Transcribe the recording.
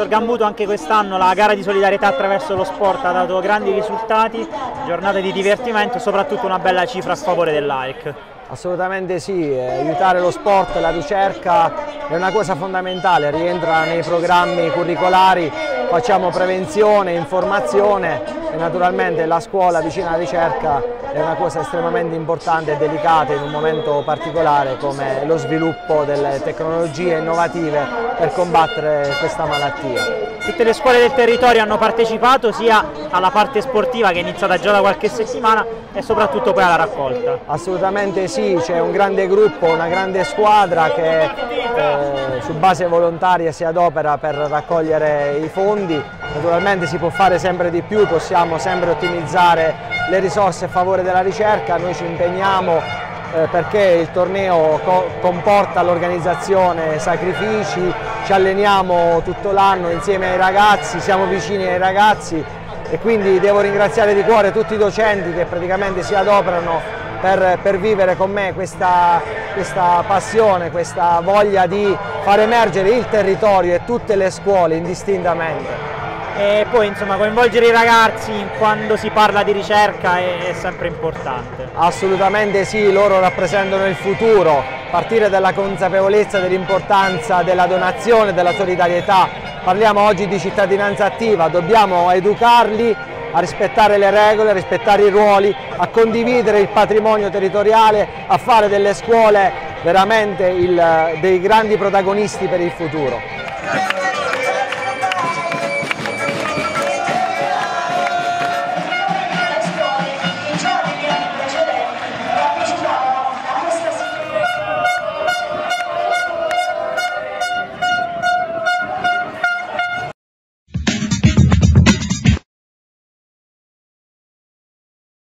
Professor Gambuto, anche quest'anno la gara di solidarietà attraverso lo sport ha dato grandi risultati, giornate di divertimento e soprattutto una bella cifra a favore dell'AIC. Assolutamente sì, eh, aiutare lo sport, la ricerca è una cosa fondamentale, rientra nei programmi curricolari, facciamo prevenzione, informazione e naturalmente la scuola vicino alla ricerca è una cosa estremamente importante e delicata in un momento particolare come lo sviluppo delle tecnologie innovative per combattere questa malattia. Tutte le scuole del territorio hanno partecipato sia alla parte sportiva che è iniziata già da qualche settimana e soprattutto poi alla raccolta. Assolutamente sì, c'è un grande gruppo, una grande squadra che eh, su base volontaria si adopera per raccogliere i fondi, naturalmente si può fare sempre di più, possiamo sempre ottimizzare le risorse a favore della ricerca, noi ci impegniamo eh, perché il torneo co comporta l'organizzazione sacrifici, ci alleniamo tutto l'anno insieme ai ragazzi, siamo vicini ai ragazzi e quindi devo ringraziare di cuore tutti i docenti che praticamente si adoperano per, per vivere con me questa, questa passione, questa voglia di far emergere il territorio e tutte le scuole indistintamente e poi insomma coinvolgere i ragazzi quando si parla di ricerca è, è sempre importante. Assolutamente sì, loro rappresentano il futuro, partire dalla consapevolezza dell'importanza della donazione, della solidarietà. Parliamo oggi di cittadinanza attiva, dobbiamo educarli a rispettare le regole, a rispettare i ruoli, a condividere il patrimonio territoriale, a fare delle scuole veramente il, dei grandi protagonisti per il futuro.